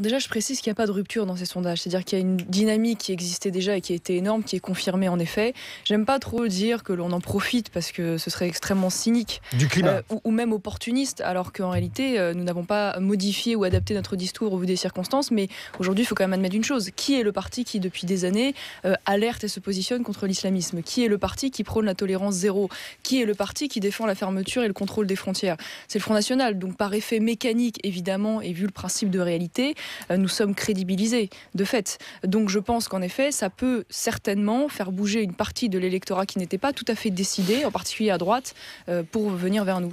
Déjà, je précise qu'il n'y a pas de rupture dans ces sondages. C'est-à-dire qu'il y a une dynamique qui existait déjà et qui a été énorme, qui est confirmée en effet. J'aime pas trop dire que l'on en profite parce que ce serait extrêmement cynique. Du climat. Euh, ou, même opportuniste, alors qu'en réalité, euh, nous n'avons pas modifié ou adapté notre discours au vu des circonstances. Mais aujourd'hui, il faut quand même admettre une chose. Qui est le parti qui, depuis des années, euh, alerte et se positionne contre l'islamisme? Qui est le parti qui prône la tolérance zéro? Qui est le parti qui défend la fermeture et le contrôle des frontières? C'est le Front National. Donc, par effet mécanique, évidemment, et vu le principe de réalité, nous sommes crédibilisés de fait. Donc je pense qu'en effet, ça peut certainement faire bouger une partie de l'électorat qui n'était pas tout à fait décidé, en particulier à droite, euh, pour venir vers nous.